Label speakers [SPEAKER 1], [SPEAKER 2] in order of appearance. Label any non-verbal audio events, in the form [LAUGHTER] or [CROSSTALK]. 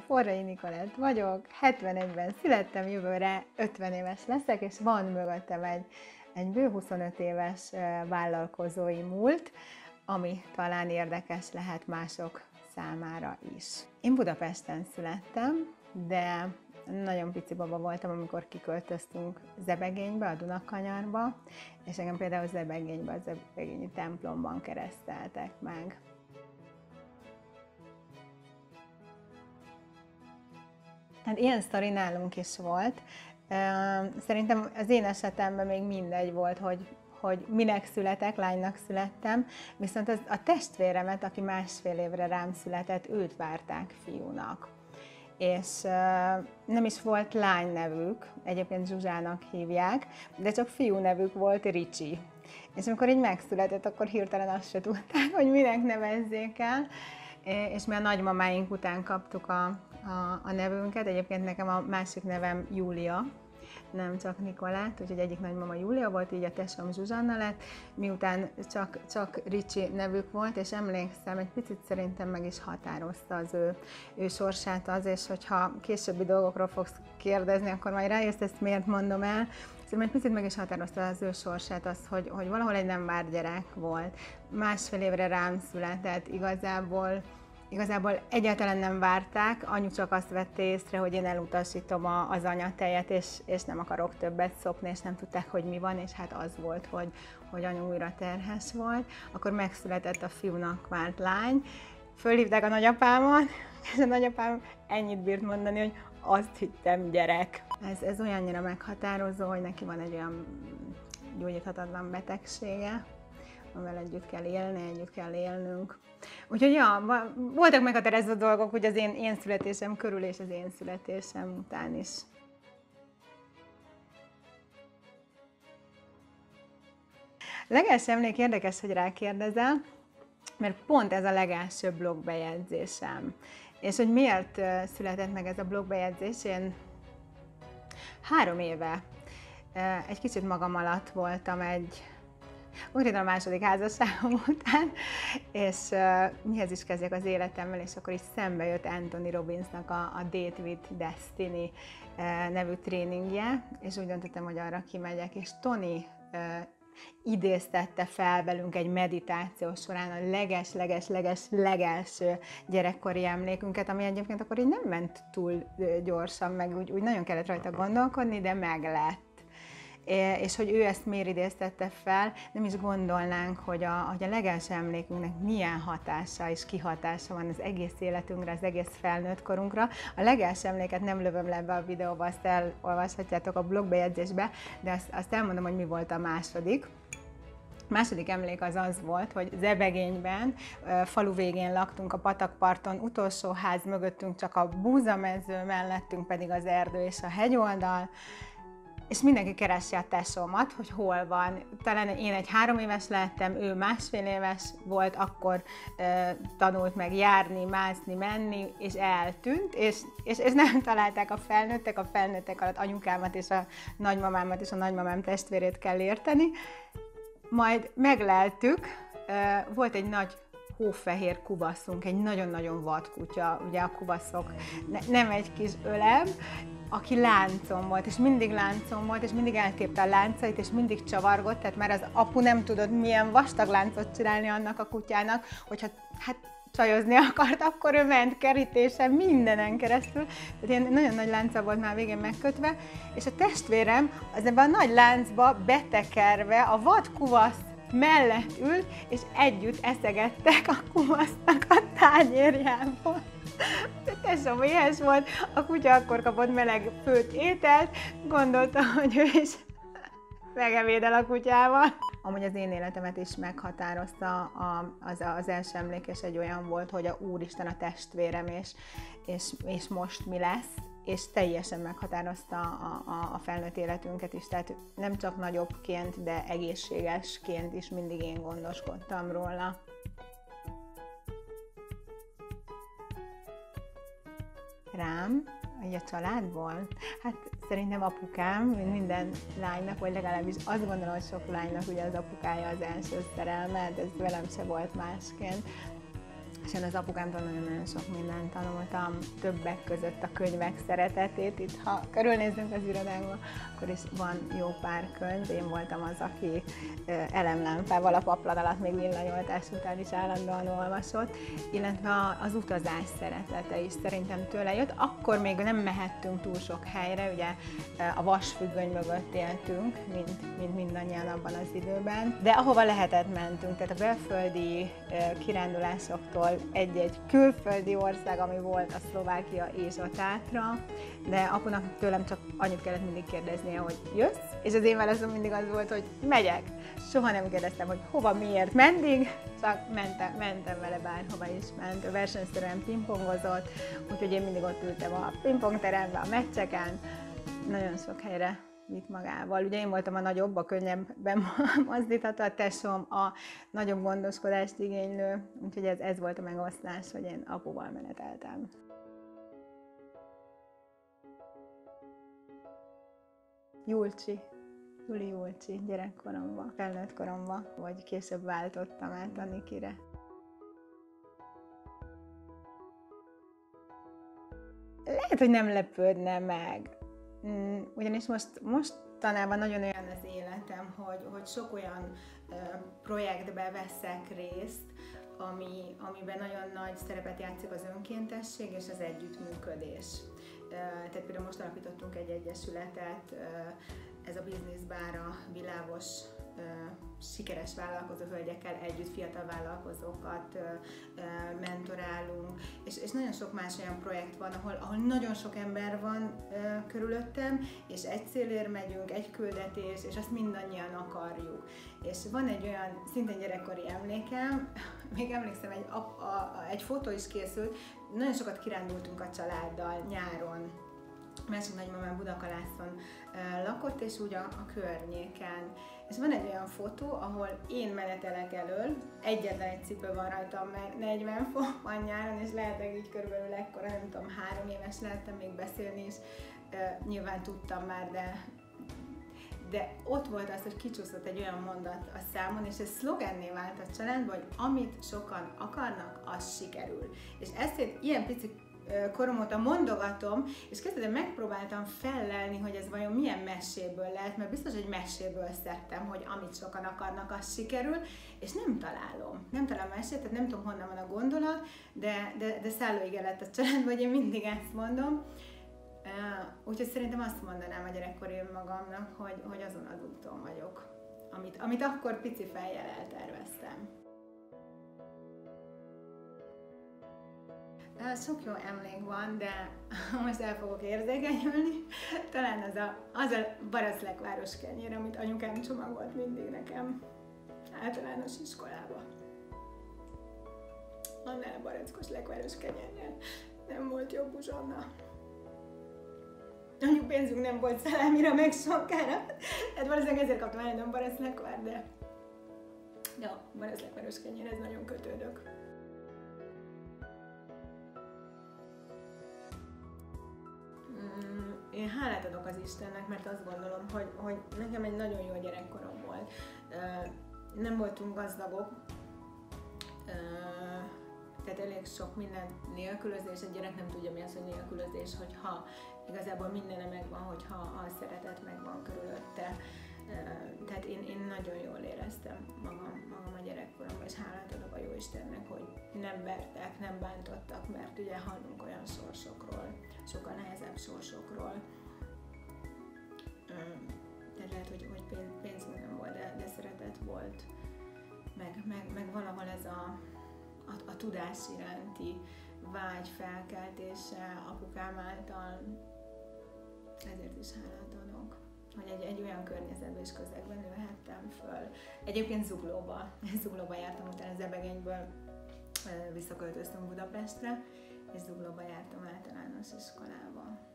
[SPEAKER 1] Forrai Nikolett vagyok, 71-ben születtem, jövőre 50 éves leszek, és van mögöttem egy, egy bő 25 éves vállalkozói múlt, ami talán érdekes lehet mások számára is. Én Budapesten születtem, de nagyon pici baba voltam, amikor kiköltöztünk Zebegénybe, a Dunakanyarba, és engem például Zebegénybe, a Zebegényi templomban kereszteltek meg. Hát ilyen sztori nálunk is volt. Szerintem az én esetemben még mindegy volt, hogy, hogy minek születek, lánynak születtem, viszont az, a testvéremet, aki másfél évre rám született, őt várták fiúnak. És nem is volt lány nevük, egyébként Zsuzsának hívják, de csak fiú nevük volt Ricsi. És amikor így megszületett, akkor hirtelen azt se tudták, hogy minek nevezzék el, és mi a nagymamáink után kaptuk a, a, a nevünket. Egyébként nekem a másik nevem Júlia, nem csak Nikolát, úgyhogy egyik nagymama Júlia volt, így a tesóm Zsuzsanna lett, miután csak, csak Ricsi nevük volt, és emlékszem, egy picit szerintem meg is határozta az ő, ő sorsát az, és hogyha későbbi dolgokról fogsz kérdezni, akkor majd rájössz, ezt miért mondom el, Szerintem egy picit meg is határozta az ő sorsát az, hogy, hogy valahol egy nem várt gyerek volt. Másfél évre rám született, igazából Igazából egyáltalán nem várták, anyu csak azt vette észre, hogy én elutasítom a, az anyatejet, és, és nem akarok többet szopni, és nem tudták, hogy mi van, és hát az volt, hogy, hogy anyu újra terhes volt. Akkor megszületett a fiúnak várt lány, fölhívták a nagyapámat, [LAUGHS] és a nagyapám ennyit bírt mondani, hogy azt hittem gyerek. Ez, ez olyannyira meghatározó, hogy neki van egy olyan gyógyíthatatlan betegsége, amivel együtt kell élni, együtt kell élnünk. Úgyhogy ja, voltak meghatározó dolgok, hogy az én, én születésem körül és az én születésem után is. Legelső emlék érdekes, hogy rákérdezel, mert pont ez a legelső blogbejegyzésem. És hogy miért született meg ez a blogbejegyzés, én három éve egy kicsit magam alatt voltam egy Újra a második házasságom [LAUGHS] után, és uh, mihez is kezdjek az életemmel, és akkor is szembe jött Anthony Robbinsnak a, a Date with Destiny uh, nevű tréningje, és úgy döntöttem, hogy arra kimegyek, és Tony uh, idéztette fel velünk egy meditáció során a leges-leges-leges legelső gyerekkori emlékünket, ami egyébként akkor így nem ment túl gyorsan, meg úgy, úgy nagyon kellett rajta gondolkodni, de meg lett és hogy ő ezt miért idéztette fel, nem is gondolnánk, hogy a, hogy a legelső emlékünknek milyen hatása és kihatása van az egész életünkre, az egész felnőtt korunkra. A legelső emléket nem lövöm le be a videóba, azt elolvashatjátok a blogbejegyzésbe, de azt, azt elmondom, hogy mi volt a második. Második emlék az az volt, hogy Zebegényben, falu végén laktunk a patakparton, utolsó ház mögöttünk csak a búzamező, mellettünk pedig az erdő és a hegyoldal, és mindenki keresi a tesómat, hogy hol van. Talán én egy három éves lettem, ő másfél éves volt, akkor e, tanult meg járni, mászni, menni, és eltűnt, és, és, és nem [LAUGHS] találták a felnőttek, a felnőttek alatt anyukámat és a nagymamámat és a nagymamám testvérét kell érteni. Majd megleltük, e, volt egy nagy hófehér kubaszunk, egy nagyon-nagyon vad kutya, ugye a kubaszok, ne, nem egy kis ölem, aki láncom volt, és mindig láncom volt, és mindig eltépte a láncait, és mindig csavargott, tehát már az apu nem tudott milyen vastag láncot csinálni annak a kutyának, hogyha hát csajozni akart, akkor ő ment kerítésen mindenen keresztül, tehát ilyen nagyon nagy lánca volt már végén megkötve, és a testvérem az ebben a nagy láncba betekerve a vad kuvasz mellett ült, és együtt eszegettek a kuvasznak a tányérjából. Tesóm éhes volt, a kutya akkor kapott meleg főt ételt, gondolta, hogy ő is [LAUGHS] megevédel a kutyával. Amúgy az én életemet is meghatározta. A, az, az első emlékes egy olyan volt, hogy a Úristen a testvérem, és, és, és most mi lesz, és teljesen meghatározta a, a, a felnőtt életünket is, tehát nem csak nagyobbként, de egészségesként is mindig én gondoskodtam róla. Rám, a családból? Hát szerintem apukám, mint minden lánynak, vagy legalábbis azt gondolom, hogy sok lánynak ugye az apukája az első szerelme, de ez velem se volt másként és én az apukámtól nagyon-nagyon sok mindent tanultam, többek között a könyvek szeretetét. Itt, ha körülnézünk az irodánkba, akkor is van jó pár könyv. Én voltam az, aki elemlámpával a paplan alatt még villanyoltás után is állandóan olvasott, illetve az utazás szeretete is szerintem tőle jött. Akkor még nem mehettünk túl sok helyre, ugye a vasfüggöny mögött éltünk, mint, mint mindannyian abban az időben, de ahova lehetett mentünk, tehát a belföldi kirándulásoktól egy-egy külföldi ország, ami volt a Szlovákia és a Tátra, de apunak tőlem csak annyit kellett mindig kérdeznie, hogy jössz? És az én válaszom mindig az volt, hogy megyek. Soha nem kérdeztem, hogy hova, miért, mendig, csak mentem, mentem vele bárhova is ment. Ő versenyszerűen pingpongozott, úgyhogy én mindig ott ültem a pingpongteremben, a meccseken, nagyon sok helyre vitt magával. Ugye én voltam a nagyobb, a könnyebben [LAUGHS] mozdítható, a tesóm a nagyobb gondoskodást igénylő, úgyhogy ez, ez volt a megosztás, hogy én apuval meneteltem. Julcsi, Juli Julcsi gyerekkoromban, felnőtt koromban, vagy később váltottam át a Nikire. Lehet, hogy nem lepődne meg, ugyanis most, mostanában nagyon olyan az életem, hogy, hogy sok olyan projektbe veszek részt, ami, amiben nagyon nagy szerepet játszik az önkéntesség és az együttműködés. Tehát például most alapítottunk egy egyesületet, ez a Business Bar világos sikeres vállalkozó hölgyekkel együtt fiatal vállalkozókat mentorálunk, és, és nagyon sok más olyan projekt van, ahol, ahol nagyon sok ember van körülöttem, és egy célért megyünk, egy küldetés, és azt mindannyian akarjuk. És van egy olyan szintén gyerekkori emlékem, [LAUGHS] még emlékszem, egy, a, a, egy fotó is készült, nagyon sokat kirándultunk a családdal nyáron, másik nagymamám Budakalászon lakott, és úgy a, a környéken. És van egy olyan fotó, ahol én menetelek elől, egyetlen egy cipő van rajtam, mert 40 fok van nyáron, és lehetek így körülbelül ekkora, nem tudom, három éves lehettem még beszélni is, nyilván tudtam már, de de ott volt az, hogy kicsúszott egy olyan mondat a számon, és ez szlogenné vált a családban, hogy amit sokan akarnak, az sikerül. És ezt én ilyen pici korom óta mondogatom, és kezdetben megpróbáltam fellelni, hogy ez vajon milyen meséből lehet, mert biztos, hogy meséből szedtem, hogy amit sokan akarnak, az sikerül, és nem találom. Nem találom mesét, tehát nem tudom, honnan van a gondolat, de, de, de szállóige lett a család, vagy én mindig ezt mondom. Úgyhogy szerintem azt mondanám a gyerekkori magamnak, hogy, hogy azon az úton vagyok, amit, amit akkor pici fejjel elterveztem. Sok jó emlék van, de [LAUGHS] most el fogok érzékenyülni. Talán az a, az a baraszlekváros kenyér, amit anyukám csomagolt mindig nekem általános iskolába. Annál barackos lekváros kenyérnél nem volt jobb uzsonna. Mondjuk pénzünk nem volt szalámira, meg sokára. Hát valószínűleg ezért kaptam el, nem baraszlekvár, de... Ja, baraszlekváros kenyér, ez nagyon kötődök. Hálát adok az Istennek, mert azt gondolom, hogy, hogy nekem egy nagyon jó gyerekkorom volt. Nem voltunk gazdagok, tehát elég sok minden nélkülözés, egy gyerek nem tudja mi az, hogy nélkülözés, hogyha igazából mindene megvan, hogyha a szeretet megvan körülötte. Tehát én, én nagyon jól éreztem magam, magam a gyerekkoromban, és hálát adok a Jóistennek, hogy nem vertek, nem bántottak, mert ugye hallunk olyan sorsokról, sokkal nehezebb sorsokról. Tehát lehet, hogy, hogy pénz, nem volt, de, de szeretet volt. Meg, meg, meg valahol ez a, a, a tudás iránti vágy felkeltése apukám által, ezért is hálát adok hogy egy, egy olyan környezetben és közegben nőhettem föl. Egyébként Zuglóba, [LAUGHS] Zuglóba jártam utána Zebegényből, visszaköltöztünk Budapestre, és Zuglóba jártam általános iskolába.